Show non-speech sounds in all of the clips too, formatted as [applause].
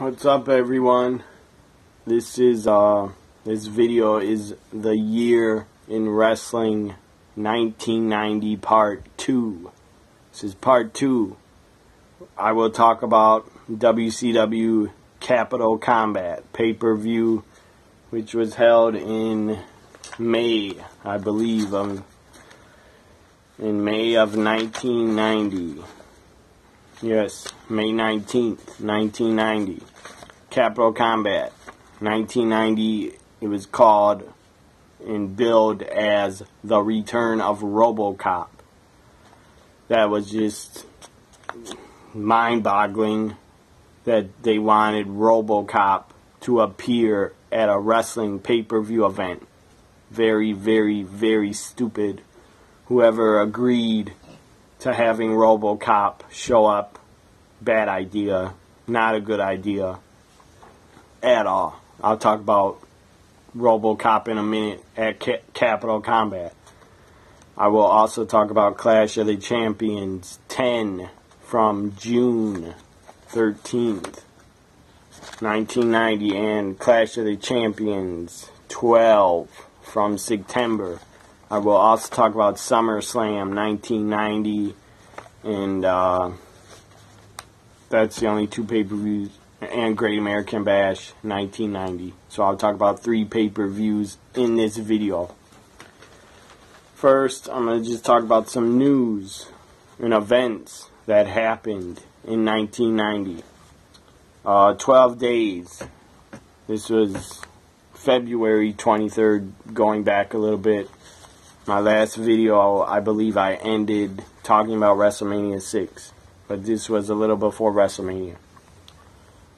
What's up everyone? This is uh this video is the year in wrestling 1990 part 2. This is part 2. I will talk about WCW Capital Combat pay-per-view which was held in May, I believe, um, in May of 1990. Yes, May 19th, 1990. Capital Combat. 1990, it was called and billed as The Return of Robocop. That was just mind boggling that they wanted Robocop to appear at a wrestling pay per view event. Very, very, very stupid. Whoever agreed to having Robocop show up. Bad idea. Not a good idea at all. I'll talk about Robocop in a minute at Ca- Capital Combat. I will also talk about Clash of the Champions 10 from June 13th, 1990, and Clash of the Champions 12 from September I will also talk about SummerSlam 1990, and uh, that's the only two pay per views, and Great American Bash 1990. So I'll talk about three pay per views in this video. First, I'm going to just talk about some news and events that happened in 1990. Uh, 12 days. This was February 23rd, going back a little bit my last video, I believe I ended talking about WrestleMania 6. But this was a little before WrestleMania.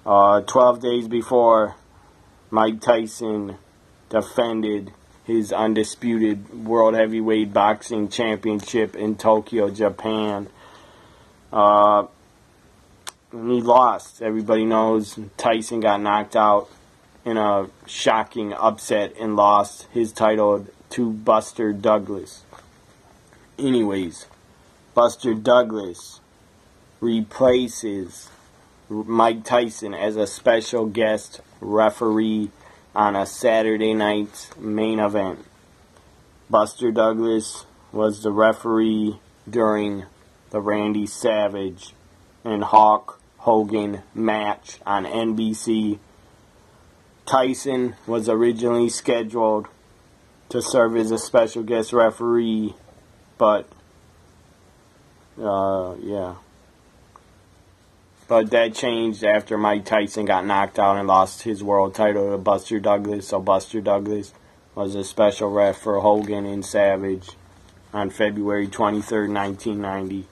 Uh, 12 days before Mike Tyson defended his undisputed World Heavyweight Boxing Championship in Tokyo, Japan. Uh, he lost. Everybody knows Tyson got knocked out in a shocking upset and lost his title to Buster Douglas. Anyways, Buster Douglas replaces Mike Tyson as a special guest referee on a Saturday night's main event. Buster Douglas was the referee during the Randy Savage and Hulk Hogan match on NBC. Tyson was originally scheduled to serve as a special guest referee, but uh, yeah. But that changed after Mike Tyson got knocked out and lost his world title to Buster Douglas. So Buster Douglas was a special ref for Hogan and Savage on February 23rd, 1990.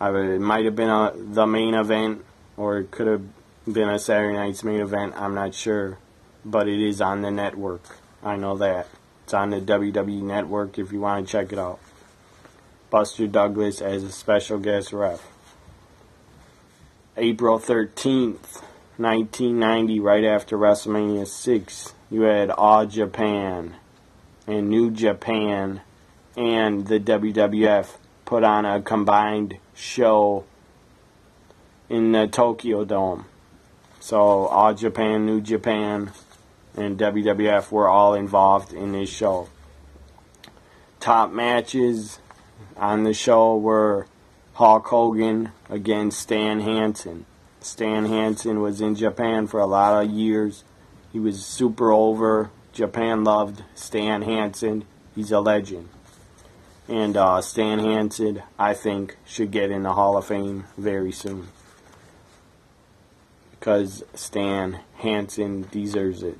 I mean, it might have been a, the main event, or it could have been a Saturday night's main event. I'm not sure, but it is on the network. I know that. It's on the WWE Network if you want to check it out. Buster Douglas as a special guest ref. April 13th, 1990, right after WrestleMania 6, you had All Japan and New Japan and the WWF put on a combined show in the Tokyo Dome. So, All Japan, New Japan, and WWF were all involved in this show. Top matches on the show were Hulk Hogan against Stan Hansen. Stan Hansen was in Japan for a lot of years. He was super over. Japan loved Stan Hansen. He's a legend. And uh, Stan Hansen, I think, should get in the Hall of Fame very soon. Because Stan Hansen deserves it.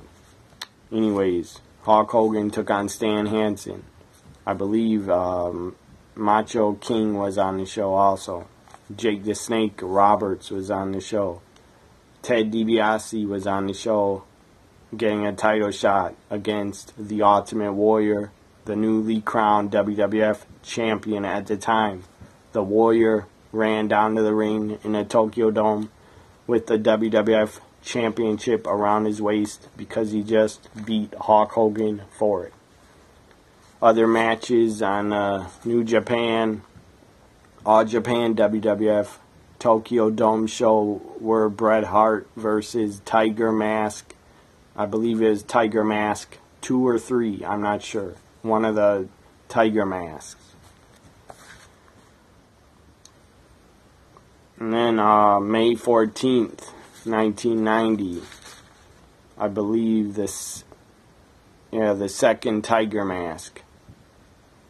Anyways, Hulk Hogan took on Stan Hansen. I believe um, Macho King was on the show also. Jake the Snake Roberts was on the show. Ted DiBiase was on the show getting a title shot against the Ultimate Warrior, the newly crowned WWF champion at the time. The Warrior ran down to the ring in the Tokyo Dome with the WWF championship around his waist because he just beat Hulk Hogan for it. Other matches on uh, New Japan, All Japan WWF, Tokyo Dome show were Bret Hart versus Tiger Mask. I believe it is Tiger Mask 2 or 3, I'm not sure. One of the Tiger Masks. And then uh, May 14th, 1990, I believe this, yeah, the second Tiger Mask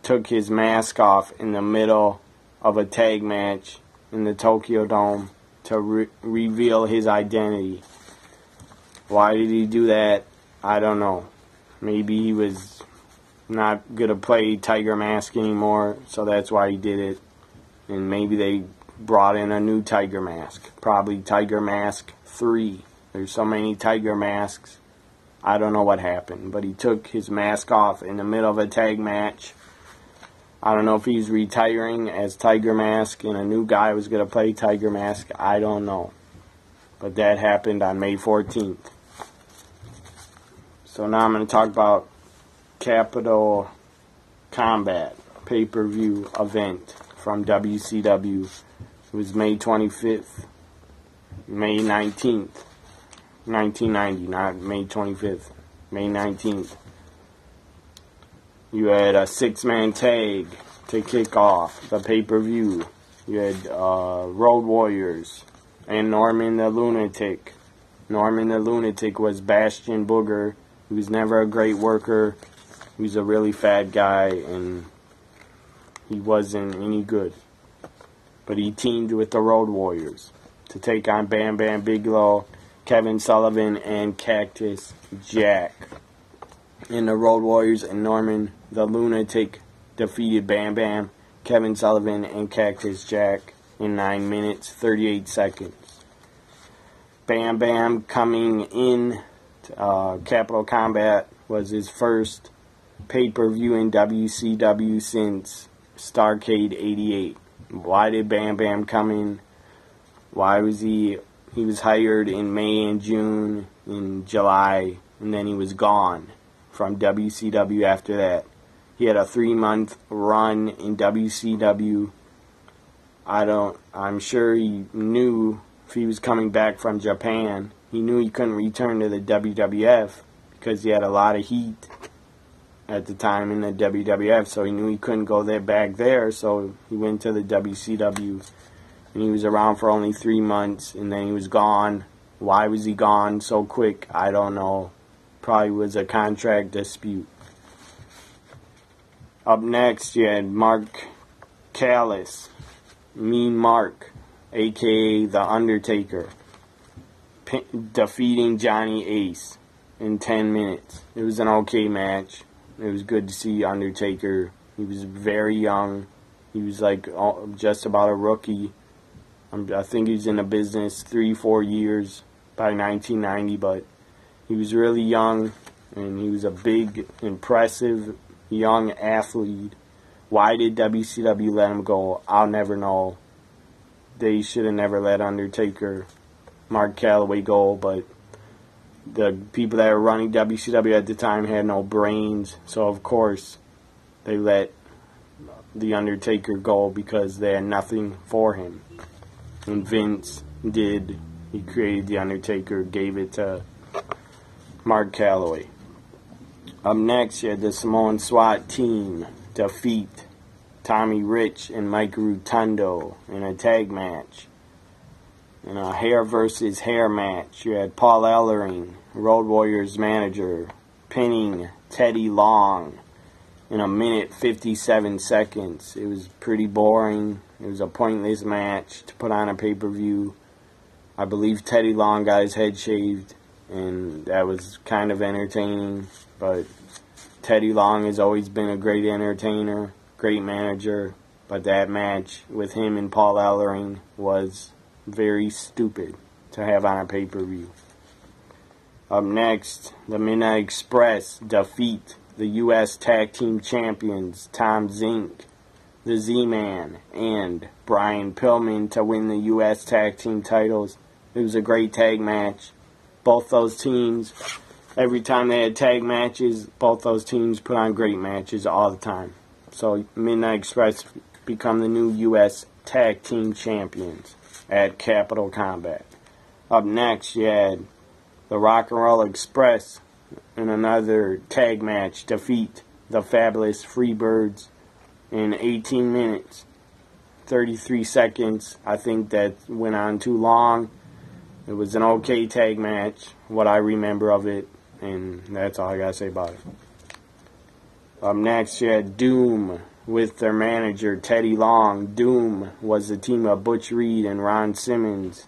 took his mask off in the middle of a tag match in the Tokyo Dome to re reveal his identity. Why did he do that? I don't know. Maybe he was not going to play Tiger Mask anymore, so that's why he did it. And maybe they brought in a new Tiger Mask. Probably Tiger Mask 3. There's so many Tiger Masks. I don't know what happened, but he took his mask off in the middle of a tag match. I don't know if he's retiring as Tiger Mask and a new guy was going to play Tiger Mask. I don't know. But that happened on May 14th. So now I'm going to talk about Capital Combat pay per view event from WCW. It was May 25th, May 19th, 1990, not May 25th, May 19th. You had a six man tag to kick off the pay per view. You had uh, Road Warriors and Norman the Lunatic. Norman the Lunatic was Bastion Booger. He was never a great worker. He was a really fat guy and he wasn't any good but he teamed with the Road Warriors to take on Bam Bam Bigelow, Kevin Sullivan, and Cactus Jack. In the Road Warriors and Norman the Lunatic defeated Bam Bam, Kevin Sullivan, and Cactus Jack in 9 minutes 38 seconds. Bam Bam coming in uh, Capital Combat was his first pay per view in WCW since Starcade 88. Why did Bam Bam come in? Why was he? He was hired in May and June, in July, and then he was gone from WCW after that. He had a three month run in WCW. I don't, I'm sure he knew if he was coming back from Japan, he knew he couldn't return to the WWF because he had a lot of heat at the time in the WWF, so he knew he couldn't go there back there, so he went to the WCW, and he was around for only three months, and then he was gone. Why was he gone so quick? I don't know. Probably was a contract dispute. Up next, you had Mark Callis, Mean Mark, aka The Undertaker, defeating Johnny Ace in 10 minutes. It was an okay match. It was good to see Undertaker. He was very young. He was like just about a rookie. I think he's in the business three, four years by 1990, but he was really young and he was a big, impressive young athlete. Why did WCW let him go? I'll never know. They should have never let Undertaker, Mark Calaway go, but the people that were running WCW at the time had no brains, so of course they let the Undertaker go because they had nothing for him. And Vince did. He created the Undertaker, gave it to Mark Calaway. Up next, you had the Samoan SWAT team defeat Tommy Rich and Mike Rotundo in a tag match. In a hair versus hair match, you had Paul Ellering Road Warriors manager, pinning Teddy Long in a minute 57 seconds. It was pretty boring. It was a pointless match to put on a pay per view. I believe Teddy Long got his head shaved, and that was kind of entertaining. But Teddy Long has always been a great entertainer, great manager. But that match with him and Paul Ellering was very stupid to have on a pay per view. Up next, the Midnight Express defeat the U.S. Tag Team Champions Tom Zenk, the Z-Man, and Brian Pillman to win the U.S. Tag Team titles. It was a great tag match. Both those teams, every time they had tag matches, both those teams put on great matches all the time. So Midnight Express become the new U.S. Tag Team Champions. at Capital Combat. Up next, you had the Rock and Roll Express in another tag match defeat the Fabulous Freebirds in 18 minutes, 33 seconds. I think that went on too long. It was an okay tag match, what I remember of it, and that's all I gotta say about it. Up next, you had Doom with their manager Teddy Long. Doom was the team of Butch Reed and Ron Simmons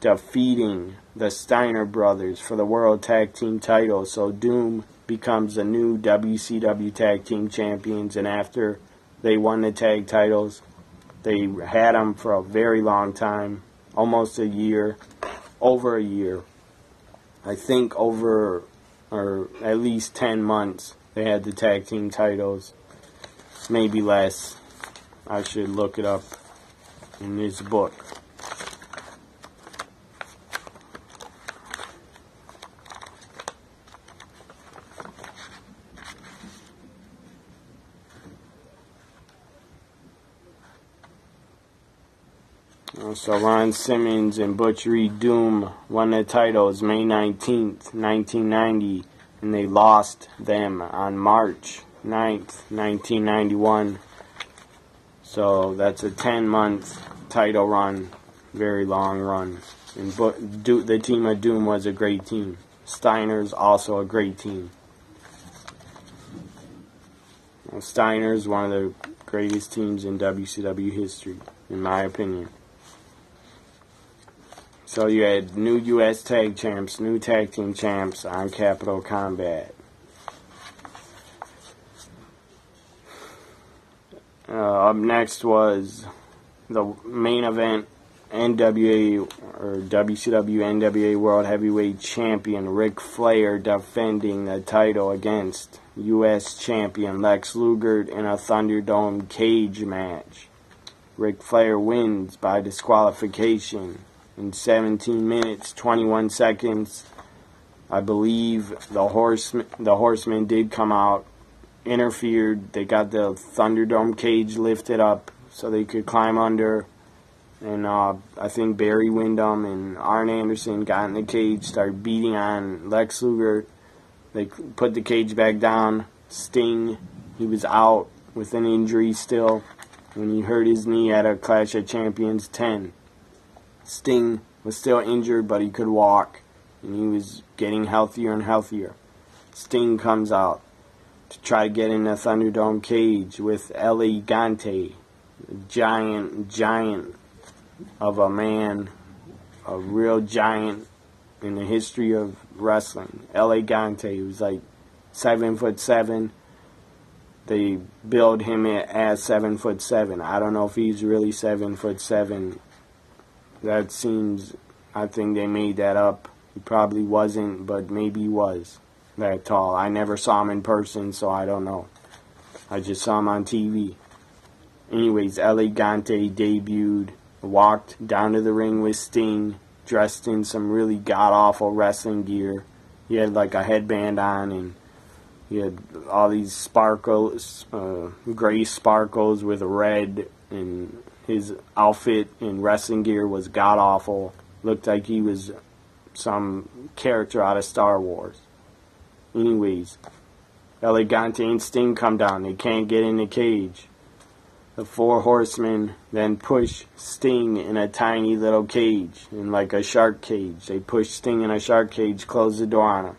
defeating the Steiner brothers for the World Tag Team title. So Doom becomes the new WCW Tag Team champions, and after they won the tag titles, they had them for a very long time, almost a year, over a year. I think over, or at least 10 months, they had the tag team titles. Maybe less. I should look it up in this book. So Ron Simmons and Butch Reed Doom won the titles May 19th, 1990, and they lost them on March 9th, 1991. So that's a 10 month title run, very long run. And Do- the team of Doom was a great team. Steiner's also a great team. Steiner's one of the greatest teams in WCW history, in my opinion. So you had new U.S. Tag Champs, new Tag Team Champs on Capital Combat. Uh, up next was the main event NWA or WCW NWA World Heavyweight Champion Ric Flair defending the title against U.S. Champion Lex Luger in a Thunderdome cage match. Ric Flair wins by disqualification in 17 minutes 21 seconds. I believe the horseman the horseman did come out, interfered. They got the Thunderdome cage lifted up so they could climb under. And uh, I think Barry Windham and Arn Anderson got in the cage, started beating on Lex Luger. They put the cage back down. Sting, he was out with an injury still when he hurt his knee at a Clash of Champions 10. Sting was still injured, but he could walk, and he was getting healthier and healthier. Sting comes out to try to get in the Thunderdome cage with El Gigante, giant, giant of a man, a real giant in the history of wrestling. El Gigante was like seven foot seven. They build him as seven foot seven. I don't know if he's really seven foot seven that seems, I think they made that up. He probably wasn't, but maybe he was that tall. I never saw him in person, so I don't know. I just saw him on TV. Anyways, El Gigante debuted, walked down to the ring with Sting, dressed in some really god awful wrestling gear. He had like a headband on and he had all these sparkles, uh, gray sparkles with red and his outfit in wrestling gear was god awful. Looked like he was some character out of Star Wars. Anyways, El Gigante and Sting come down. They can't get in the cage. The four horsemen then push Sting in a tiny little cage, in like a shark cage. They push Sting in a shark cage, close the door on him.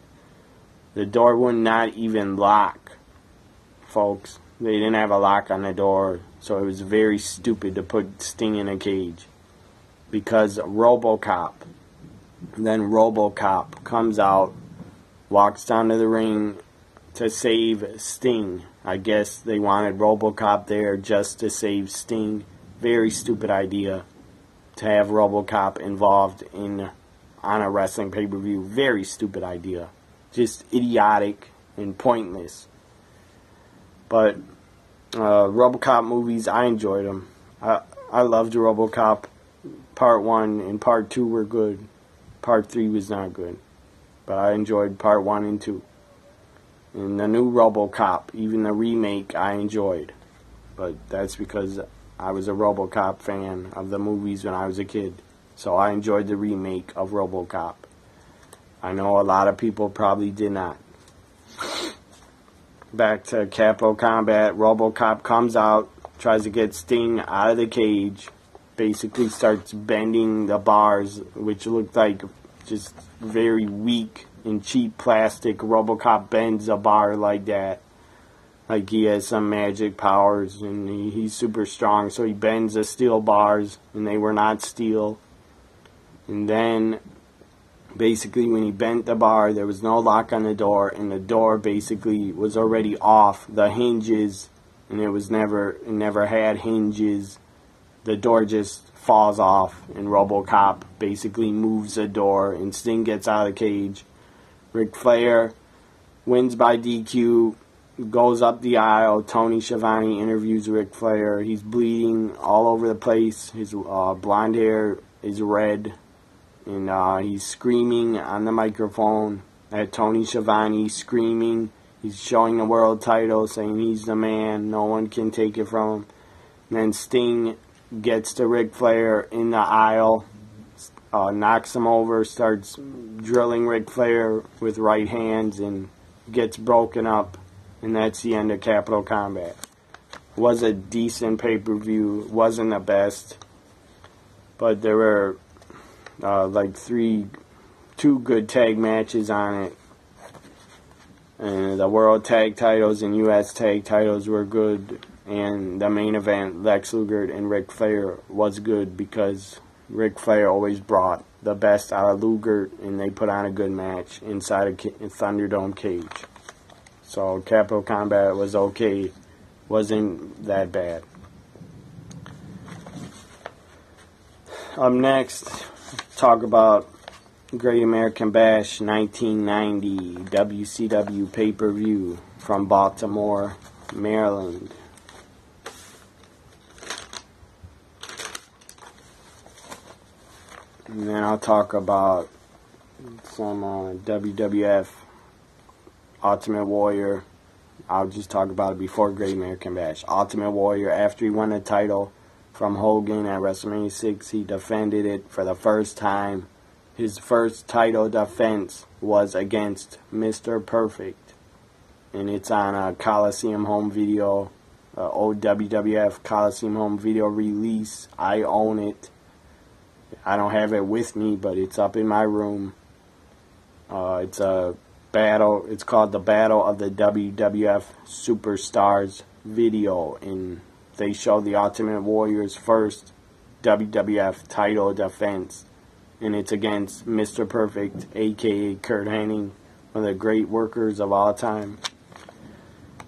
The door would not even lock, folks. They didn't have a lock on the door, so it was very stupid to put Sting in a cage. Because Robocop, then Robocop comes out, walks down to the ring to save Sting. I guess they wanted Robocop there just to save Sting. Very stupid idea to have Robocop involved in on a wrestling pay-per-view. Very stupid idea. Just idiotic and pointless. But uh, RoboCop movies, I enjoyed them. I I loved RoboCop. Part one and part two were good. Part three was not good, but I enjoyed part one and two. And the new RoboCop, even the remake, I enjoyed. But that's because I was a RoboCop fan of the movies when I was a kid. So I enjoyed the remake of RoboCop. I know a lot of people probably did not. Back to Capo Combat, RoboCop comes out, tries to get Sting out of the cage, basically starts bending the bars, which looked like just very weak and cheap plastic. RoboCop bends a bar like that. Like he has some magic powers and he, he's super strong, so he bends the steel bars, and they were not steel. And then basically when he bent the bar there was no lock on the door and the door basically was already off the hinges and it was never it never had hinges. The door just falls off and robocop basically moves the door and sting gets out of the cage. Ric Flair wins by dq goes up the aisle. Tony Schiavone interviews Ric Flair. He's bleeding all over the place. His uh, blonde hair is red and uh, he's screaming on the microphone at Tony Schiavone, screaming. He's showing the world title, saying he's the man, no one can take it from him. And then Sting gets to Ric Flair in the aisle, uh, knocks him over, starts drilling Ric Flair with right hands, and gets broken up. And that's the end of Capital Combat. Was a decent pay per view, wasn't the best, but there were uh, like three, two good tag matches on it. And the world tag titles and U.S. tag titles were good. And the main event, Lex Luger and Ric Flair, was good because Ric Flair always brought the best out of Luger, and they put on a good match inside a Thunderdome cage. So Capital Combat was okay, wasn't that bad. Up next, talk about Great American Bash 1990 WCW pay per view from Baltimore, Maryland. And then I'll talk about some uh, WWF Ultimate Warrior. I'll just talk about it before Great American Bash. Ultimate Warrior, after he won the title, from Hogan at WrestleMania 6. He defended it for the first time. His first title defense was against Mr. Perfect. And it's on a Coliseum home video, uh, old WWF Coliseum home video release. I own it. I don't have it with me, but it's up in my room. Uh, it's a battle. It's called the Battle of the WWF Superstars video. And they show the Ultimate Warrior's first WWF title defense, and it's against Mr. Perfect, aka Curt Hennig, one of the great workers of all time.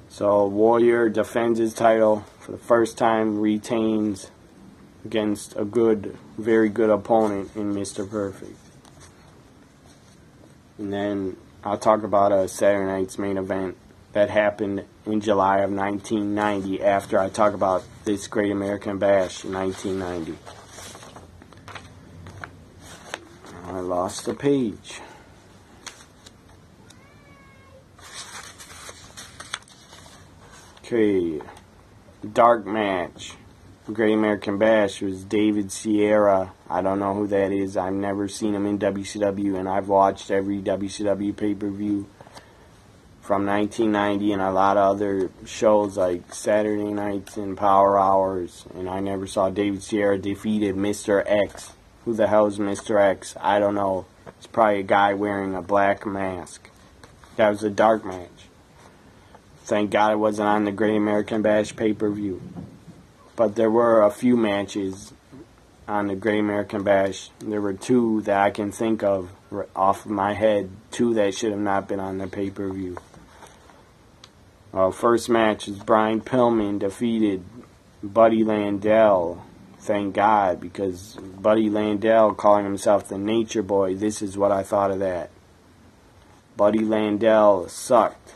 So Warrior defends his title for the first time, retains against a good, very good opponent in Mr. Perfect. And then I'll talk about a Saturday night's main event that happened in July of 1990 after I talk about this Great American Bash in 1990. I lost the page. Okay, dark match. Great American Bash was David Sierra. I don't know who that is. I've never seen him in WCW, and I've watched every WCW pay per view from 1990 and a lot of other shows like Saturday Nights and Power Hours. And I never saw David Sierra defeated Mr. X. Who the hell is Mr. X? I don't know. It's probably a guy wearing a black mask. That was a dark match. Thank God it wasn't on the Great American Bash pay per view. But there were a few matches on the Great American Bash. There were two that I can think of off of my head, two that should have not been on the pay per view. First match is Brian Pillman defeated Buddy Landel. Thank God, because Buddy Landel calling himself the Nature Boy, this is what I thought of that. Buddy Landel sucked.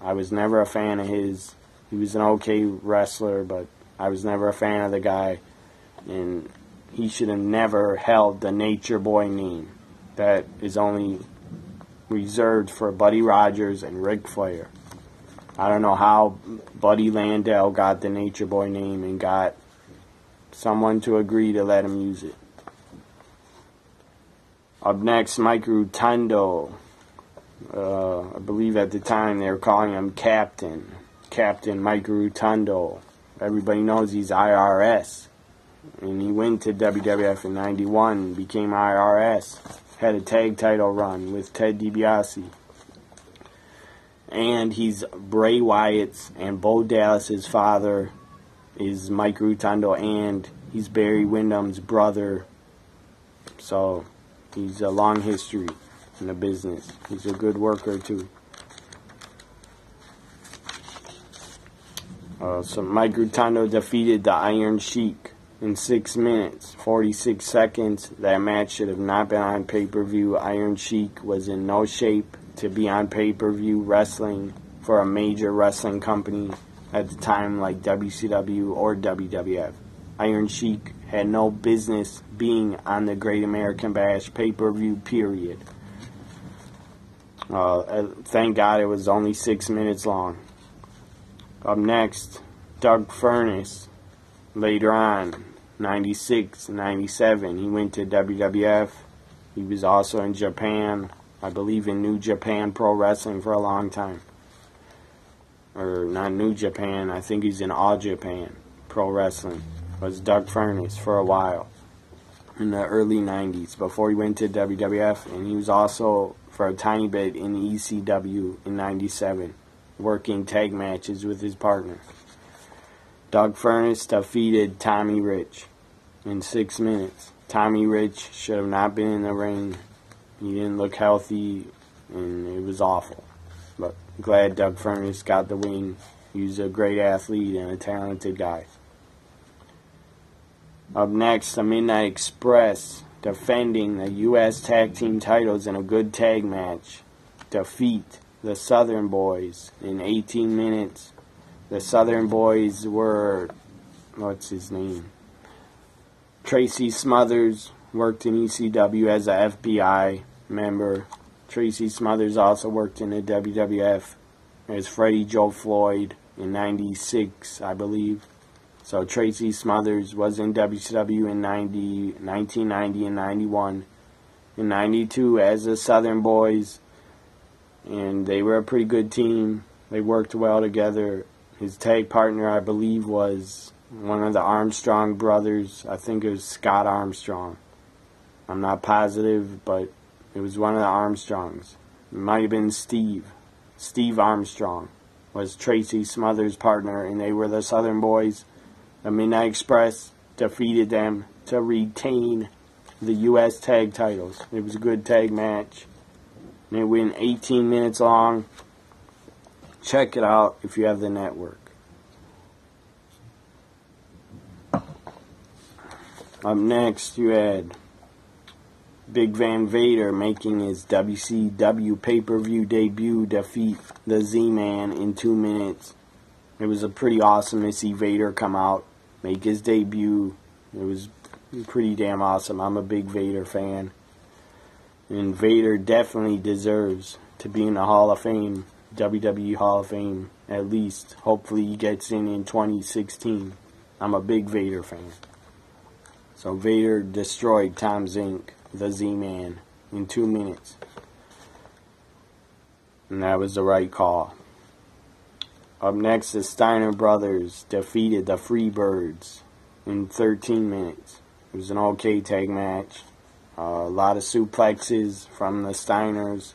I was never a fan of his. He was an okay wrestler, but I was never a fan of the guy. And he should have never held the Nature Boy name. That is only reserved for Buddy Rogers and Ric Flair. I don't know how Buddy Landel got the Nature Boy name and got someone to agree to let him use it. Up next, Mike Rotunda. Uh, I believe at the time they were calling him Captain. Captain Mike Rotunda. Everybody knows he's IRS. And he went to WWF in 91, became IRS. Had a tag title run with Ted DiBiase. And he's Bray Wyatt's and Bo Dallas's father is Mike Rotunda and he's Barry Windham's brother. So he's a long history in the business. He's a good worker too. Uh, so Mike Rotunda defeated the Iron Sheik in 6 minutes, 46 seconds. That match should have not been on pay-per-view. Iron Sheik was in no shape to be on pay-per-view wrestling for a major wrestling company at the time like WCW or WWF. Iron Sheik had no business being on the Great American Bash pay-per-view period. Uh, uh, thank God it was only six minutes long. Up next, Doug Furnas. Later on, 96, 97, he went to WWF. He was also in Japan, I believe in New Japan Pro Wrestling for a long time. Or not New Japan, I think he's in All Japan Pro Wrestling. Was Doug Furnas for a while in the early 90s before he went to WWF, and he was also for a tiny bit in ECW in 97, working tag matches with his partner. Doug Furnas defeated Tommy Rich in six minutes. Tommy Rich should have not been in the ring. He didn't look healthy, and it was awful. But glad Doug Furnas got the win. He's a great athlete and a talented guy. Up next, the Midnight Express defending the U.S. Tag Team titles in a good tag match. Defeat the Southern Boys in 18 minutes. The Southern Boys were, what's his name? Tracy Smothers worked in ECW as a FBI member. Tracy Smothers also worked in the WWF as Freddie Joe Floyd in 96, I believe. So Tracy Smothers was in WCW in 90, 1990 and 91. In 92 as the Southern Boys. And they were a pretty good team. They worked well together. His tag partner, I believe, was one of the Armstrong brothers. I think it was Scott Armstrong. I'm not positive, but it was one of the Armstrongs. It might have been Steve. Steve Armstrong was Tracy Smothers' partner, and they were the Southern Boys. The Midnight Express defeated them to retain the U.S. tag titles. It was a good tag match. And it went 18 minutes long. Check it out if you have the network. Up next, you had Big Van Vader making his WCW pay per view debut defeat the Z Man in two minutes. It was a pretty awesome to see Vader come out make his debut. It was pretty damn awesome. I'm a big Vader fan. And Vader definitely deserves to be in the Hall of Fame, WWE Hall of Fame, at least. Hopefully he gets in in 2016. I'm a big Vader fan. So Vader destroyed Tom Zenk, the Z-Man, in two minutes. And that was the right call. Up next, the Steiner brothers defeated the Freebirds in 13 minutes. It was an okay tag match. Uh, a lot of suplexes from the Steiners,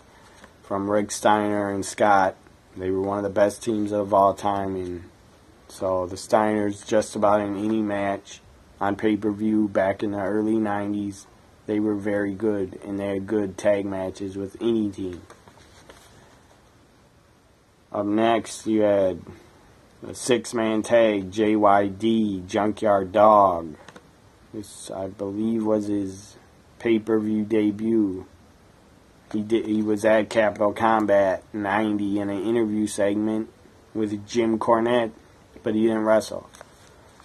from Rick Steiner and Scott. They were one of the best teams of all time, and so the Steiners just about in any match on pay-per-view back in the early 90s, they were very good, and they had good tag matches with any team. Up next, you had a six-man tag, JYD, Junkyard Dog. This, I believe, was his pay-per-view debut. He did. He was at Capital Combat 90 in an interview segment with Jim Cornette, but he didn't wrestle.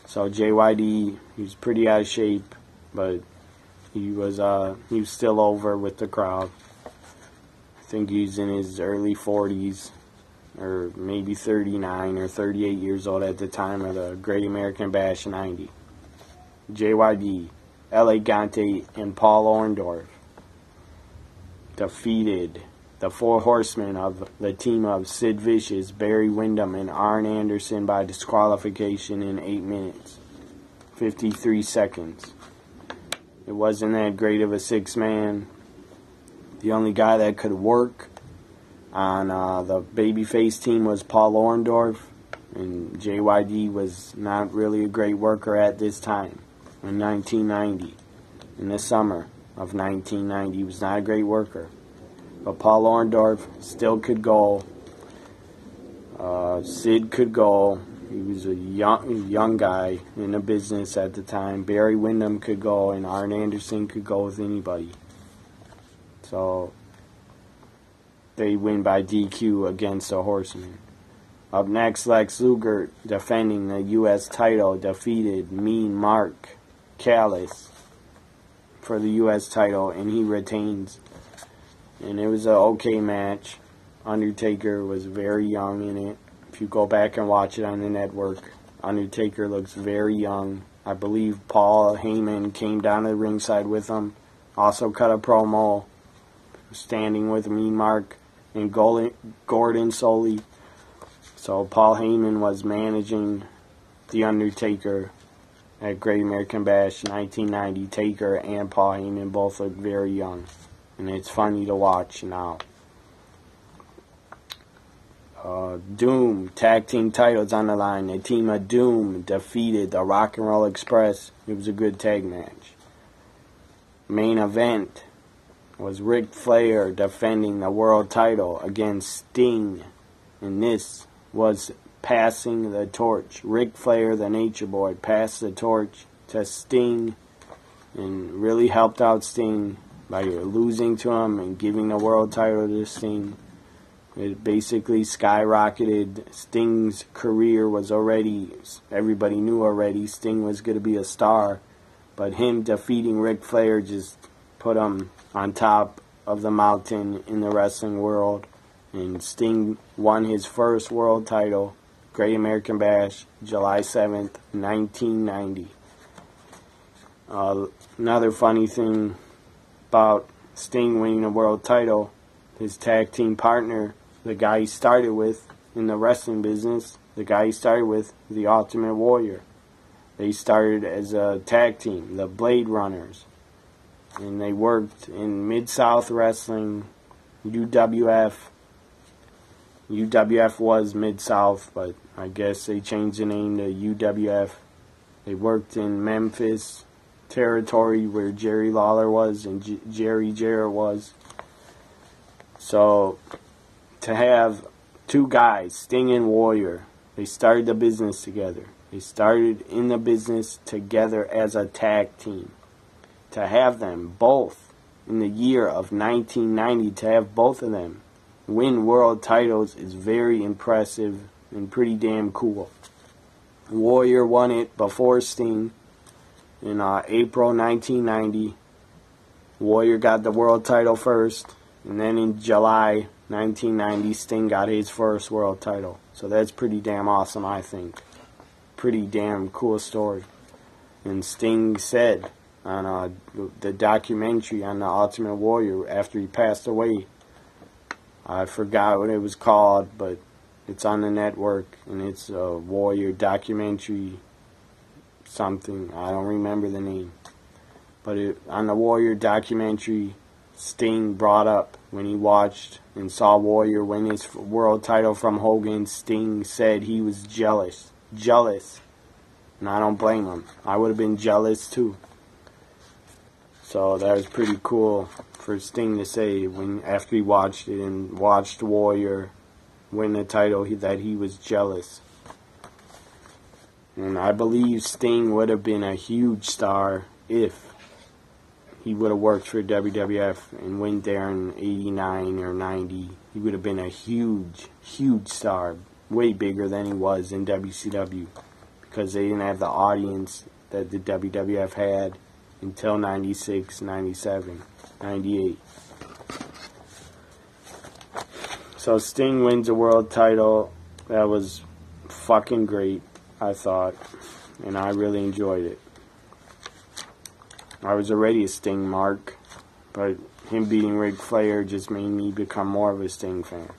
So JYD, he was pretty out of shape, but he was uh, he was still over with the crowd. I think he's in his early 40s or maybe 39 or 38 years old at the time of the Great American Bash 90. JYD, LA Gante, and Paul Orndorff. defeated the four horsemen of the team of Sid Vicious, Barry Windham, and Arn Anderson by disqualification in 8 minutes, 53 seconds. It wasn't that great of a six man. The only guy that could work on uh, the babyface team was Paul Orndorff, and JYD was not really a great worker at this time in 1990. In the summer of 1990, he was not a great worker. But Paul Orndorff still could go. Uh, Sid could go. He was a young young guy in the business at the time. Barry Windham could go, and Arn Anderson could go with anybody. So they win by DQ against the Horseman. Up next, Lex Luger defending the U.S. title defeated Mean Mark Callous for the U.S. title, and he retains. And it was an okay match. Undertaker was very young in it. If you go back and watch it on the network, Undertaker looks very young. I believe Paul Heyman came down to the ringside with him. Also cut a promo standing with Mean Mark and Gordon Solie. So Paul Heyman was managing The Undertaker at Great American Bash 1990. Taker and Paul Heyman both look very young. And it's funny to watch now. Uh, Doom tag team titles on the line. The team of Doom defeated the Rock and Roll Express. It was a good tag match. Main event was Ric Flair defending the world title against Sting. And this was passing the torch. Ric Flair, the Nature Boy, passed the torch to Sting and really helped out Sting by losing to him and giving the world title to Sting. It basically skyrocketed. Sting's career was already, everybody knew already, Sting was going to be a star. But him defeating Ric Flair just put him on top of the mountain in the wrestling world. And Sting won his first world title, Great American Bash, July 7th, 1990. Uh, another funny thing about Sting winning a world title, his tag team partner, the guy he started with in the wrestling business, the guy he started with, the Ultimate Warrior. They started as a tag team, the Blade Runners and they worked in Mid South Wrestling, UWF. UWF was Mid South, but I guess they changed the name to UWF. They worked in Memphis territory where Jerry Lawler was and Jerry Jarrett was. So to have two guys, Sting and Warrior, they started the business together. They started in the business together as a tag team to have them both in the year of 1990, to have both of them win world titles is very impressive and pretty damn cool. Warrior won it before Sting in uh, April 1990. Warrior got the world title first, and then in July 1990, Sting got his first world title. So that's pretty damn awesome, I think. Pretty damn cool story. And Sting said, on uh, the documentary on the Ultimate Warrior after he passed away. I forgot what it was called, but it's on the network and it's a Warrior documentary something. I don't remember the name. But it, on the Warrior documentary, Sting brought up when he watched and saw Warrior win his world title from Hogan, Sting said he was jealous. Jealous. And I don't blame him. I would have been jealous too. So that was pretty cool for Sting to say when after he watched it and watched Warrior win the title he, that he was jealous. And I believe Sting would have been a huge star if he would have worked for WWF and went there in 89 or 90. He would have been a huge, huge star, way bigger than he was in WCW because they didn't have the audience that the WWF had until 96, 97, 98. So Sting wins a world title. That was fucking great, I thought. And I really enjoyed it. I was already a Sting mark But him beating Ric Flair just made me become more of a Sting fan.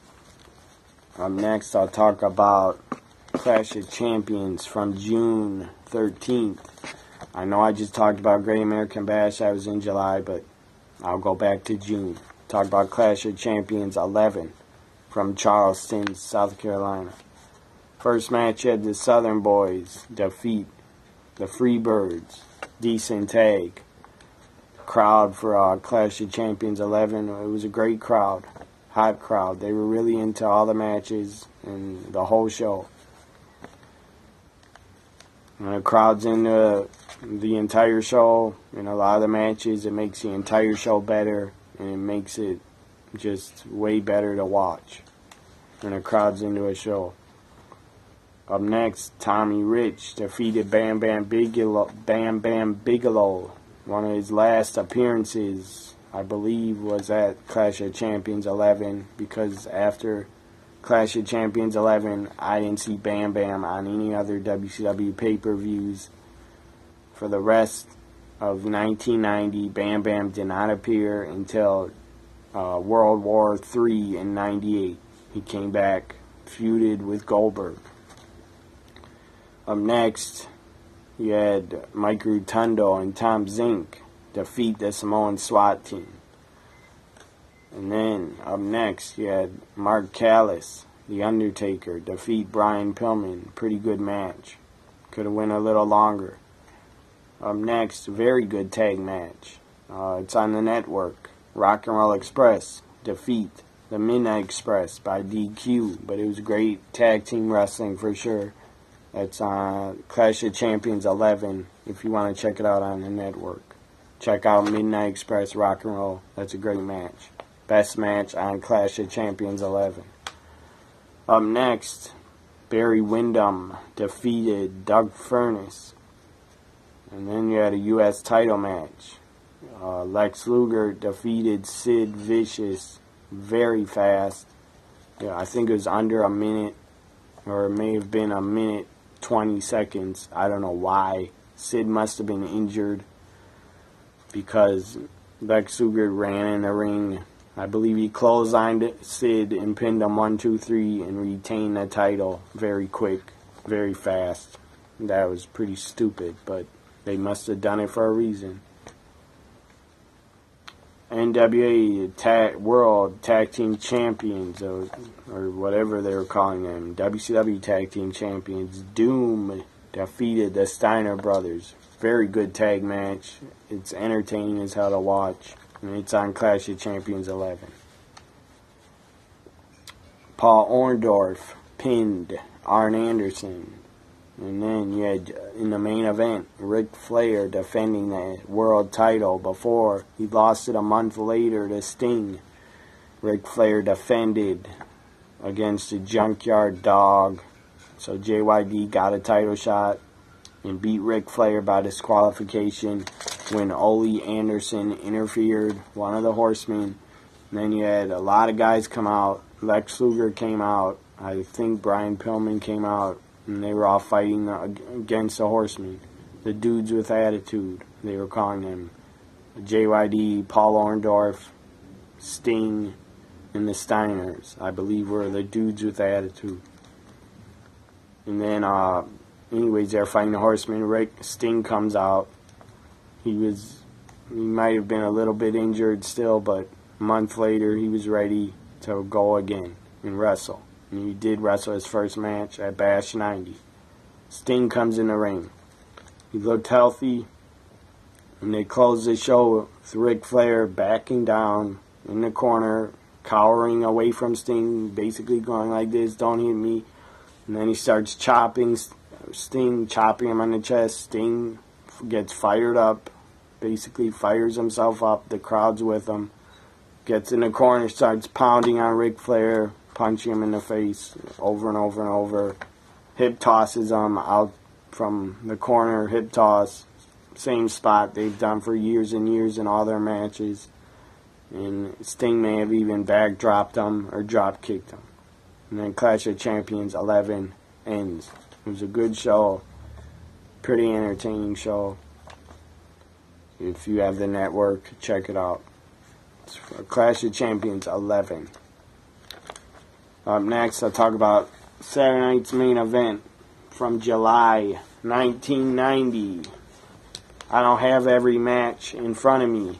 Up next, I'll talk about Clash of Champions from June 13th. I know I just talked about Great American Bash. I was in July, but I'll go back to June. Talk about Clash of Champions 11 from Charleston, South Carolina. First match had the Southern Boys defeat the Freebirds. Decent tag. Crowd for uh, Clash of Champions 11. It was a great crowd. Hot crowd. They were really into all the matches and the whole show. When the crowd's into the entire show and a lot of the matches, it makes the entire show better and it makes it just way better to watch when a crowd's into a show. Up next, Tommy Rich defeated Bam Bam Bigelow, Bam Bam Bigelow. One of his last appearances, I believe, was at Clash of Champions 11 because after Clash of Champions 11, I didn't see Bam Bam on any other WCW pay-per-views. For the rest of 1990, Bam Bam did not appear until uh, World War III in 98. He came back, feuded with Goldberg. Up next, you had Mike Rotundo and Tom Zenk defeat the Samoan SWAT team. And then up next, you had Mark Calaway, The Undertaker, defeat Brian Pillman. Pretty good match. Could have went a little longer. Up next, very good tag match. Uh, it's on the network. Rock and Roll Express defeat the Midnight Express by DQ, but it was great tag team wrestling for sure. It's on Clash of Champions 11 if you want to check it out on the network. Check out Midnight Express Rock and Roll. That's a great match. Best match on Clash of Champions 11. Up next, Barry Windham defeated Doug Furnas. And then you had a U.S. title match. Uh, Lex Luger defeated Sid Vicious very fast. Yeah, I think it was under a minute, or it may have been a minute 20 seconds. I don't know why. Sid must have been injured because Lex Luger ran in the ring. I believe he clotheslined Sid and pinned him one, two, three, and retained the title very quick, very fast. That was pretty stupid, but they must have done it for a reason. NWA Tag World Tag Team Champions, or, or whatever they were calling them, WCW Tag Team Champions, Doom defeated the Steiner Brothers. Very good tag match. It's entertaining as hell to watch. And it's on Clash of Champions 11. Paul Orndorff pinned Arn Anderson. And then you had in the main event Ric Flair defending the world title before he lost it a month later to Sting. Ric Flair defended against the Junkyard Dog. So JYD got a title shot and beat Ric Flair by disqualification when Ole Anderson interfered, one of the horsemen. And then you had a lot of guys come out. Lex Luger came out. I think Brian Pillman came out and they were all fighting against the horsemen. The dudes with attitude, they were calling them. JYD, Paul Orndorff, Sting, and the Steiners, I believe, were the dudes with attitude. And then, uh, anyways, they're fighting the horsemen. Rick Sting comes out. He was, he might have been a little bit injured still, but a month later, he was ready to go again and wrestle and he did wrestle his first match at Bash 90. Sting comes in the ring. He looked healthy, and they closed the show with Ric Flair backing down in the corner, cowering away from Sting, basically going like this, don't hit me. And then he starts chopping Sting, chopping him on the chest. Sting gets fired up, basically fires himself up. The crowd's with him. Gets in the corner, starts pounding on Ric Flair punching him in the face over and over and over. Hip tosses him out from the corner, hip toss, same spot they've done for years and years in all their matches. And Sting may have even backdropped him or drop kicked him. And then Clash of Champions 11 ends. It was a good show, pretty entertaining show. If you have the network, check it out. Clash of Champions 11. Up next, I'll talk about Saturday night's main event from July 1990. I don't have every match in front of me.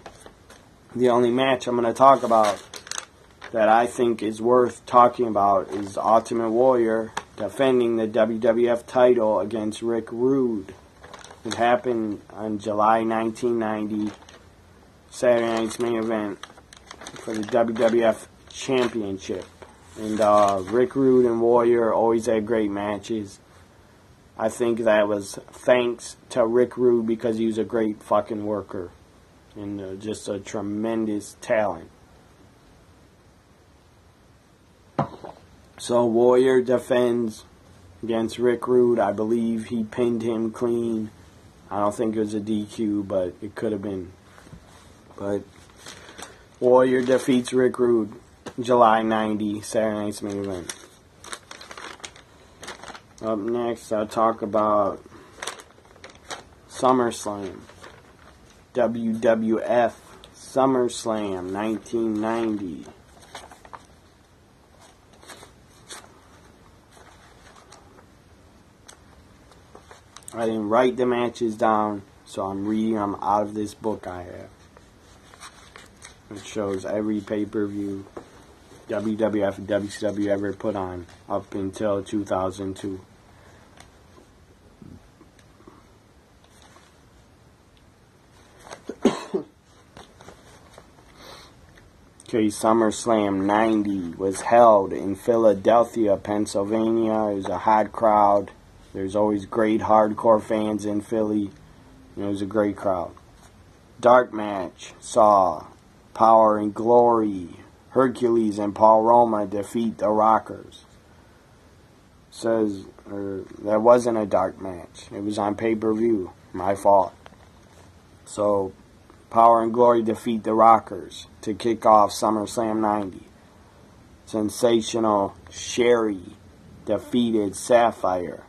The only match I'm going to talk about that I think is worth talking about is Ultimate Warrior defending the WWF title against Rick Rude. It happened on July 1990, Saturday night's main event for the WWF Championship. And uh, Rick Rude and Warrior always had great matches. I think that was thanks to Rick Rude because he was a great fucking worker and uh, just a tremendous talent. So Warrior defends against Rick Rude. I believe he pinned him clean. I don't think it was a DQ, but it could have been. But Warrior defeats Rick Rude July 90, Saturday Night's main event. Up next, I'll talk about SummerSlam. WWF SummerSlam 1990. I didn't write the matches down, so I'm reading them out of this book I have. It shows every pay per view WWF and WCW ever put on up until 2002. [coughs] Okay, SummerSlam 90 was held in Philadelphia, Pennsylvania. It was a hot crowd. There's always great hardcore fans in Philly. It was a great crowd. Dark match saw Power and Glory, Hercules and Paul Roma defeat the Rockers. Says er, that wasn't a dark match. It was on pay per view. My fault. So, Power and Glory defeat the Rockers to kick off SummerSlam 90. Sensational Sherri defeated Sapphire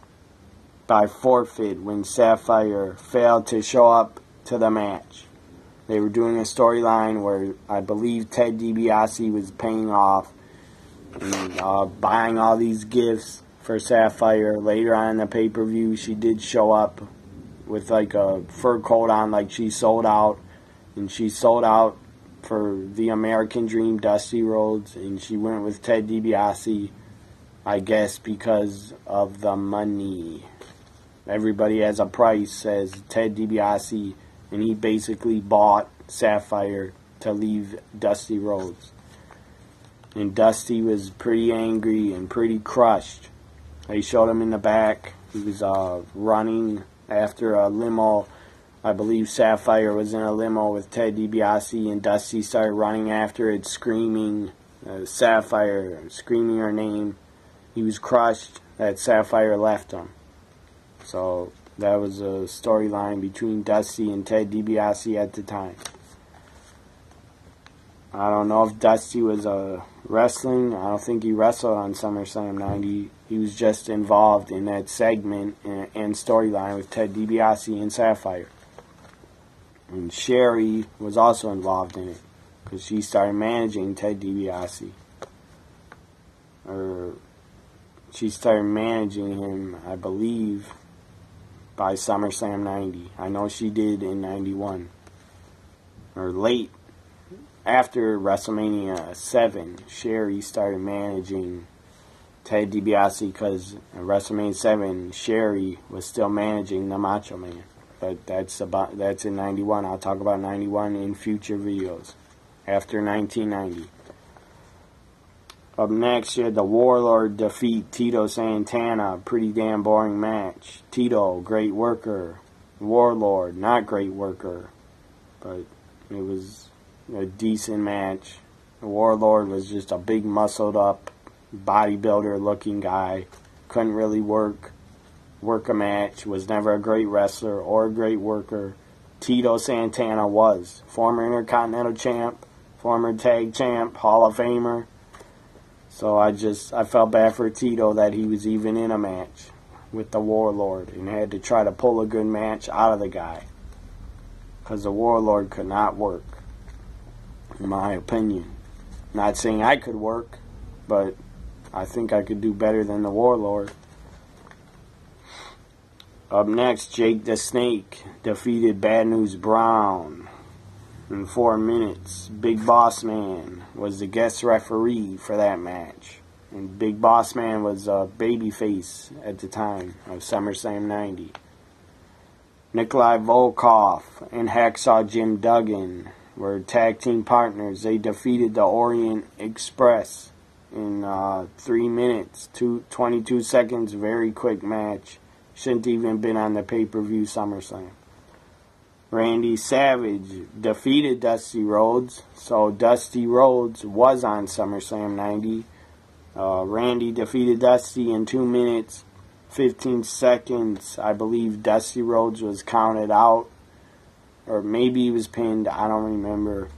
by forfeit when Sapphire failed to show up to the match. They were doing a storyline where I believe Ted DiBiase was paying off and uh, buying all these gifts for Sapphire. Later on in the pay per view, she did show up with like a fur coat on, like she sold out, and she sold out for the American Dream, Dusty Rhodes, and she went with Ted DiBiase, I guess because of the money. Everybody has a price, says Ted DiBiase, and he basically bought Sapphire to leave Dusty Rhodes. And Dusty was pretty angry and pretty crushed. They showed him in the back. He was uh, running after a limo. I believe Sapphire was in a limo with Ted DiBiase, and Dusty started running after it, screaming uh, Sapphire, screaming her name. He was crushed that Sapphire left him. So that was a storyline between Dusty and Ted DiBiase at the time. I don't know if Dusty was uh, wrestling. I don't think he wrestled on SummerSlam 90. He was just involved in that segment and, and storyline with Ted DiBiase and Sapphire. And Sherri was also involved in it because she started managing Ted DiBiase. Or she started managing him, I believe, by SummerSlam 90. I know she did in 91. Or late after WrestleMania 7, Sherri started managing Ted DiBiase because WrestleMania 7, Sherri was still managing the Macho Man. But that's about that's in 91. I'll talk about 91 in future videos after 1990. Up next, you had the Warlord defeat Tito Santana. Pretty damn boring match. Tito, great worker. Warlord, not great worker. But it was a decent match. The Warlord was just a big muscled up bodybuilder looking guy. Couldn't really work work a match. Was never a great wrestler or a great worker. Tito Santana was. Former Intercontinental Champ, former Tag Champ, Hall of Famer so I just I felt bad for Tito that he was even in a match with the Warlord and had to try to pull a good match out of the guy because the Warlord could not work. in my opinion. Not saying I could work, but I think I could do better than the Warlord. Up next, Jake the Snake defeated Bad News Brown in four minutes. Big Boss Man was the guest referee for that match. And Big Boss Man was a babyface at the time of SummerSlam 90. Nikolai Volkov and Hacksaw Jim Duggan were tag team partners. They defeated the Orient Express in uh, three minutes, two, 22 seconds, very quick match. Shouldn't even been on the pay per view SummerSlam. Randy Savage defeated Dusty Rhodes, so Dusty Rhodes was on SummerSlam 90. Uh, Randy defeated Dusty in 2 minutes 15 seconds. I believe Dusty Rhodes was counted out, or maybe he was pinned. I don't remember.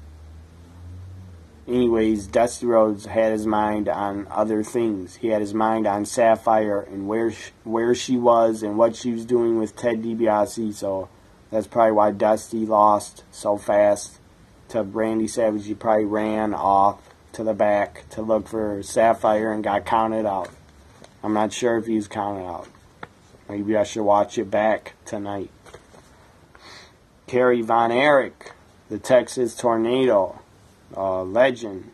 Anyways, Dusty Rhodes had his mind on other things. He had his mind on Sapphire and where she, where she was and what she was doing with Ted DiBiase. So that's probably why Dusty lost so fast to Randy Savage. He probably ran off to the back to look for Sapphire and got counted out. I'm not sure if he's counted out. Maybe I should watch it back tonight. Kerry Von Erich, the Texas Tornado, legend,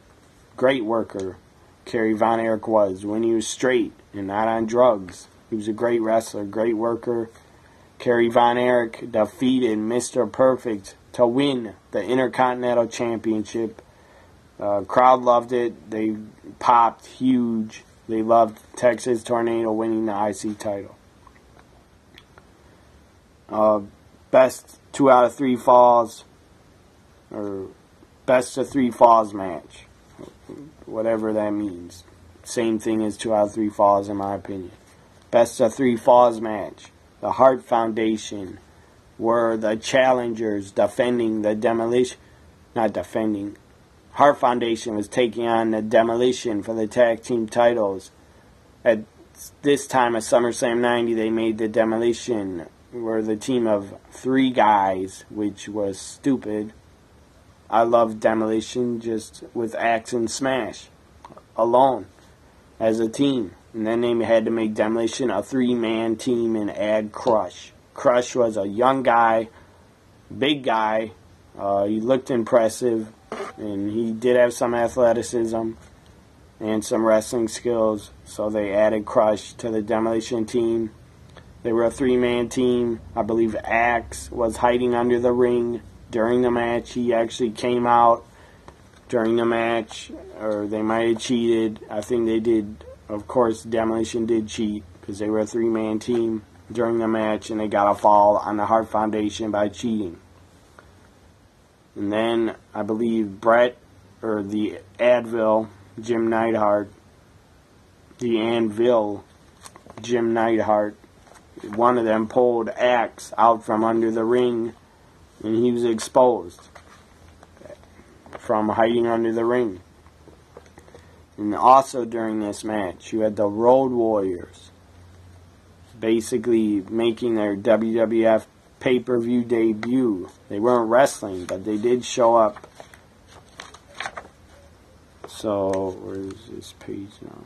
great worker. Kerry Von Erich was when he was straight and not on drugs. He was a great wrestler, great worker. Kerry Von Erich defeated Mr. Perfect to win the Intercontinental Championship. Uh, crowd loved it. They popped huge. They loved Texas Tornado winning the IC title. Uh, best two out of three falls, or best of three falls match, whatever that means. Same thing as two out of three falls, in my opinion. Best of three falls match. The Hart Foundation were the challengers defending the demolition, not defending, Hart Foundation was taking on the Demolition for the tag team titles. At this time of SummerSlam 90, they made the Demolition were the team of three guys, which was stupid. I love Demolition just with Axe and Smash alone as a team. And then they had to make Demolition a three man team and add Crush. Crush was a young guy, big guy. Uh, he looked impressive and he did have some athleticism and some wrestling skills. So they added Crush to the demolition team. They were a three man team. I believe Axe was hiding under the ring during the match. He actually came out during the match, or they might have cheated. I think they did. Of course, Demolition did cheat because they were a three man team during the match and they got a fall on the Hart Foundation by cheating. And then I believe Bret or the Anvil, Jim Neidhart, the Anvil, Jim Neidhart, one of them pulled Axe out from under the ring and he was exposed from hiding under the ring. And also during this match, you had the Road Warriors basically making their WWF pay per view debut. They weren't wrestling, but they did show up. So, where's this page now?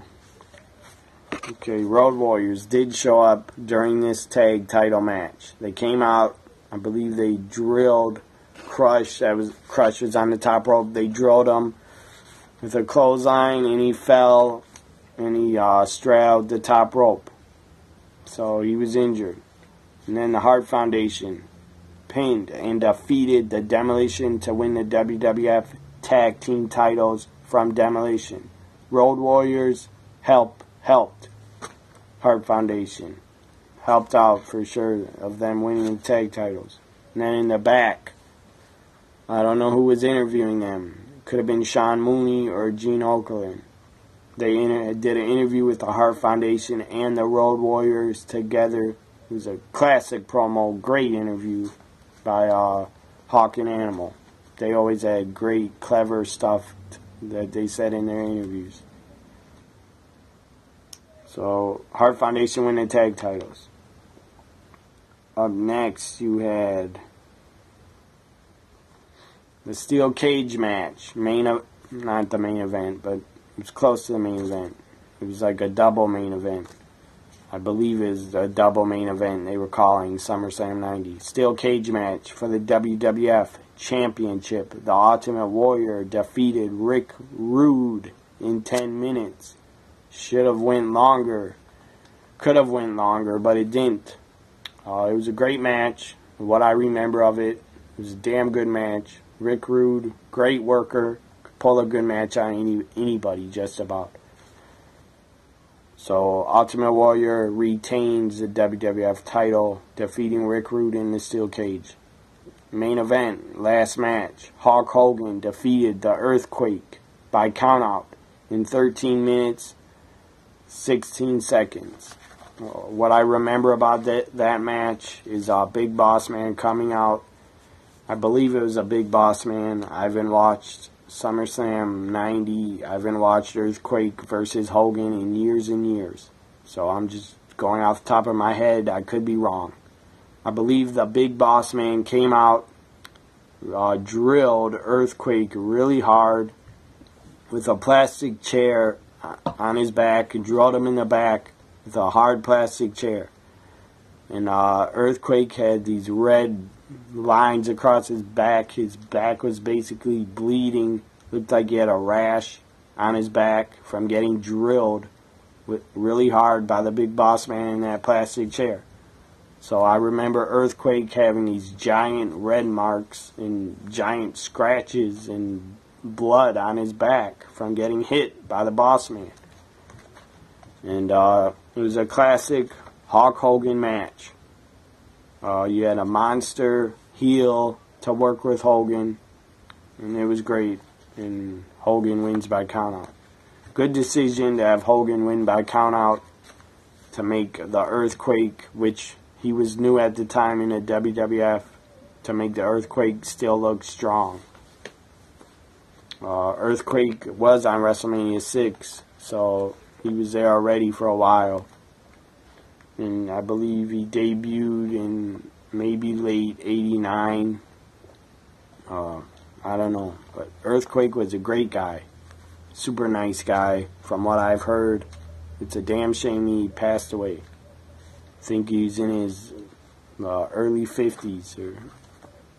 Okay, Road Warriors did show up during this tag title match. They came out, I believe they drilled Crush. That was Crush was on the top rope. They drilled him with a clothesline, and he fell, and he uh, straddled the top rope. So he was injured. And then the Hart Foundation pinned and defeated the Demolition to win the WWF Tag Team titles from Demolition. Road Warriors help helped Hart Foundation. Helped out for sure of them winning the tag titles. And then in the back, I don't know who was interviewing them. Could have been Sean Mooney or Gene Okerlund. They did an interview with the Hart Foundation and the Road Warriors together it was a classic promo, great interview by uh, Hawk and Animal. They always had great, clever stuff that they said in their interviews. So, Hart Foundation win the tag titles. Up next, you had the steel cage match, main not the main event, but it was close to the main event. It was like a double main event. I believe is a double main event they were calling SummerSlam 90. Steel cage match for the WWF Championship. The Ultimate Warrior defeated Rick Rude in 10 minutes. Should have went longer. Could have went longer, but it didn't. Uh, it was a great match. What I remember of it, it was a damn good match. Rick Rude, great worker, could pull a good match on any anybody just about. So Ultimate Warrior retains the WWF title, defeating Rick Rude in the steel cage. Main event, last match. Hulk Hogan defeated the Earthquake by countout in 13 minutes, 16 seconds. What I remember about that, that match is a Big Boss Man coming out. I believe it was a Big Boss Man. I haven't watched SummerSlam 90. I haven't watched Earthquake versus Hogan in years and years. So I'm just going off the top of my head. I could be wrong. I believe the Big Boss Man came out, uh, drilled Earthquake really hard with a plastic chair on his back, and drilled him in the back with a hard plastic chair. And uh, Earthquake had these red lines across his back. His back was basically bleeding. Looked like he had a rash on his back from getting drilled with really hard by the big boss man in that plastic chair. So I remember Earthquake having these giant red marks and giant scratches and blood on his back from getting hit by the boss man. And uh, it was a classic Hulk Hogan match. Uh, you had a monster heel to work with Hogan, and it was great. And Hogan wins by countout. Good decision to have Hogan win by countout to make the earthquake, which he was new at the time in the WWF, to make the earthquake still look strong. Uh, earthquake was on WrestleMania 6, so he was there already for a while and I believe he debuted in maybe late '89. Uh, I don't know, but Earthquake was a great guy, super nice guy. From what I've heard, it's a damn shame he passed away. I think he's in his uh, early 50s or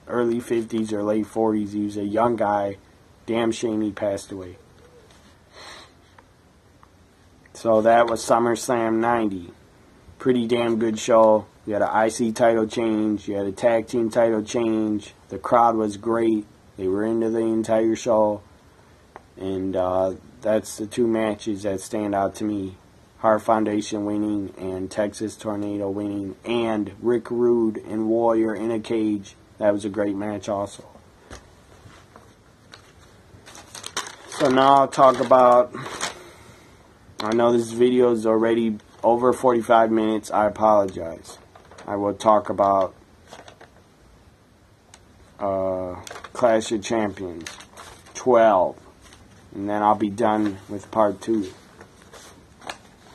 early 50s or late 40s. He was a young guy. Damn shame he passed away. So that was SummerSlam 90 pretty damn good show. You had an IC title change, you had a tag team title change. The crowd was great. They were into the entire show. And uh, that's the two matches that stand out to me. Hart Foundation winning and Texas Tornado winning and Rick Rude and Warrior in a cage. That was a great match also. So now I'll talk about I know this video is already over 45 minutes. I apologize. I will talk about uh, Clash of Champions 12, and then I'll be done with part 2.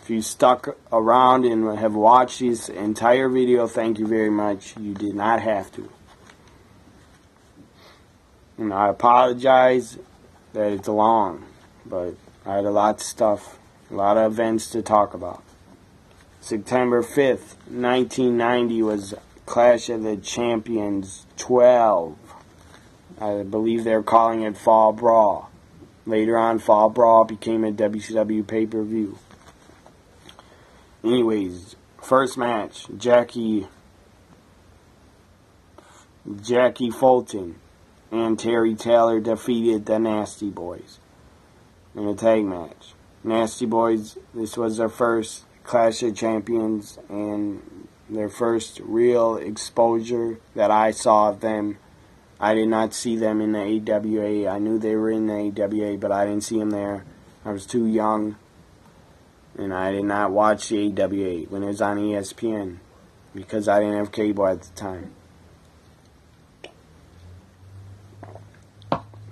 If you stuck around and have watched this entire video, thank you very much. You did not have to. And I apologize that it's long, but I had a lot of stuff, a lot of events to talk about. September 5th, 1990 was Clash of the Champions 12. I believe they're calling it Fall Brawl. Later on, Fall Brawl became a WCW pay-per-view. Anyways, first match, Jackie Jackie Fulton and Terry Taylor defeated the Nasty Boys in a tag match. Nasty Boys, this was their first Clash of Champions and their first real exposure that I saw of them. I did not see them in the AWA. I knew they were in the AWA, but I didn't see them there. I was too young, and I did not watch the AWA when it was on ESPN because I didn't have cable at the time.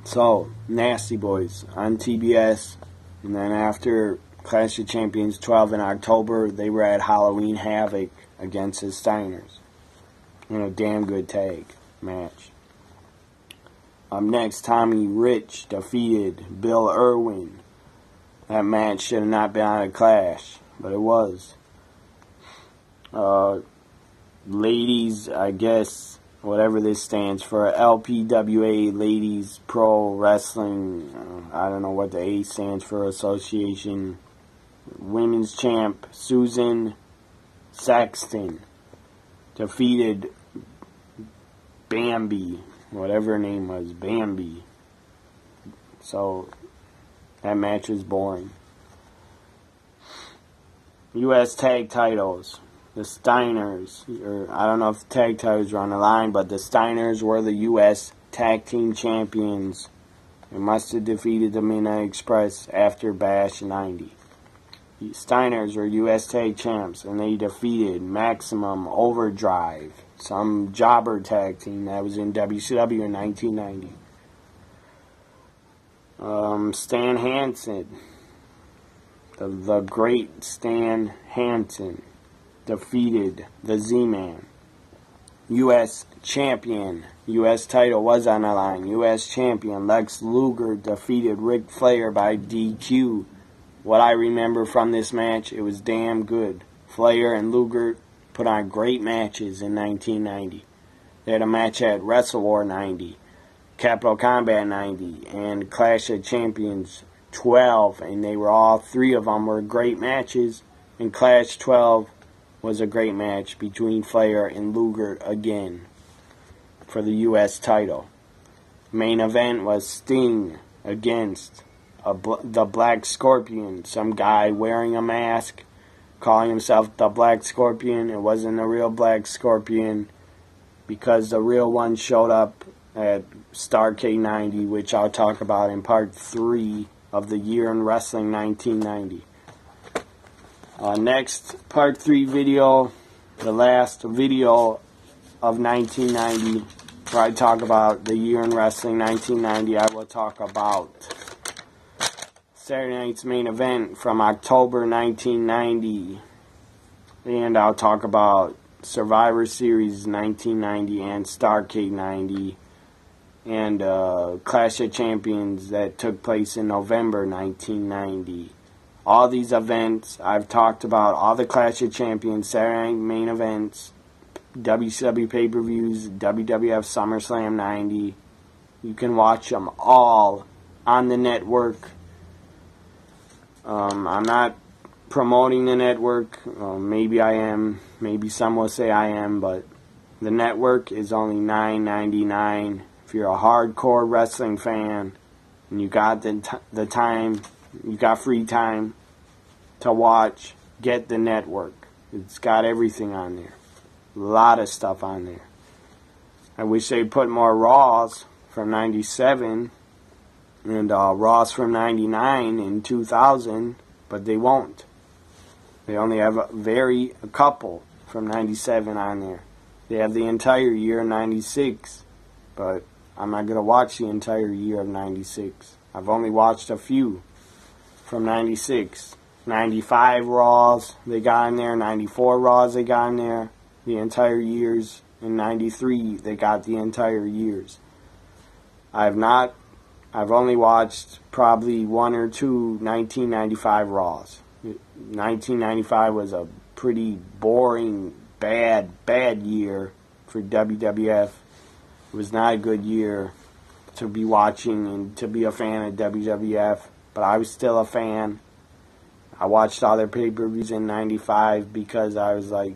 So, Nasty Boys on TBS, and then after Clash of Champions 12 in October. They were at Halloween Havoc against the Steiners. You know, damn good tag match. Up next, Tommy Rich defeated Bill Irwin. That match should have not been on a clash, but it was. Uh, ladies, I guess, whatever this stands for, LPWA Ladies Pro Wrestling. Uh, I don't know what the A stands for, Association. Women's Champ Susan Sexton defeated Bambi, whatever her name was, Bambi. So that match was boring. U.S. tag titles. The Steiners, or I don't know if tag titles were on the line, but the Steiners were the U.S. tag team champions. They must have defeated the Midnight Express after Bash 90. Steiners were U.S. Tag Champs, and they defeated Maximum Overdrive, some jobber tag team that was in WCW in 1990. Um, Stan Hansen, the, the great Stan Hansen, defeated the Z-Man. U.S. Champion, U.S. title was on the line. U.S. Champion Lex Luger defeated Ric Flair by DQ what I remember from this match, it was damn good. Flair and Luger put on great matches in 1990. They had a match at Wrestle War 90, Capital Combat 90, and Clash of Champions 12, and they were all three of them were great matches. And Clash 12 was a great match between Flair and Luger again for the U.S. title. Main event was Sting against bl- the Black Scorpion, some guy wearing a mask, calling himself the Black Scorpion. It wasn't a real Black Scorpion because the real one showed up at Starcade 90, which I'll talk about in part 3 of the Year in Wrestling 1990. Uh, next, part 3 video, the last video of 1990, where I talk about the Year in Wrestling 1990, I will talk about Saturday night's main event from October 1990. And I'll talk about Survivor Series 1990 and Starcade 90 and uh, Clash of Champions that took place in November 1990. All these events, I've talked about all the Clash of Champions, Saturday night main events, WCW pay per views, WWF SummerSlam 90. You can watch them all on the network um, I'm not promoting the network. Well, maybe I am. Maybe some will say I am, but the network is only $9.99. If you're a hardcore wrestling fan and you got the, the time, you got free time to watch, get the network. It's got everything on there. A lot of stuff on there. I wish they put more Raws from 97 and uh, Raws from 99 in 2000, but they won't. They only have a very a couple from 97 on there. They have the entire year 96, but I'm not going to watch the entire year of 96. I've only watched a few from 96. 95 Raws they got in there, 94 Raws they got in there, the entire years. In 93 they got the entire years. I have not I've only watched probably one or two 1995 Raws. 1995 was a pretty boring, bad, bad year for WWF. It was not a good year to be watching and to be a fan of WWF, but I was still a fan. I watched all their pay per views in 95 because I was like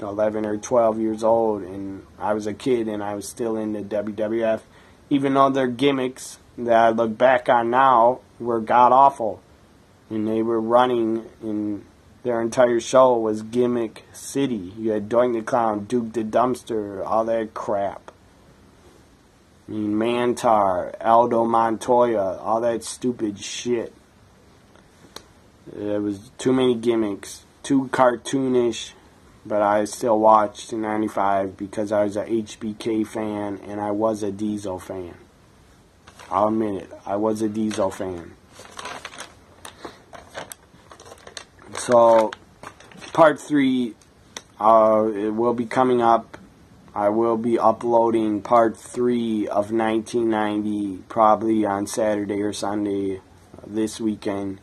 11 or 12 years old and I was a kid and I was still into WWF. Even though their gimmicks that I look back on now were god awful. And they were running in their entire show was gimmick city. You had Doink the Clown, Duke the Dumpster, all that crap. I mean Mantaur, Aldo Montoya, all that stupid shit. There was too many gimmicks, too cartoonish, but I still watched in 95 because I was a HBK fan and I was a Diesel fan. I'll admit it. I was a Diesel fan. So, part three, uh, it will be coming up I will be uploading part three of 1990 probably on Saturday or Sunday this weekend.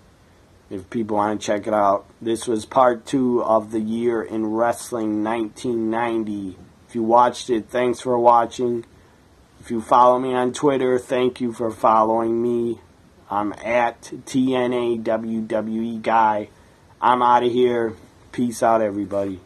If people want to check it out, this was part two of the year in wrestling 1990. If you watched it, thanks for watching. If you follow me on Twitter, thank you for following me. I'm at TNA WWE Guy. I'm out of here. Peace out, everybody.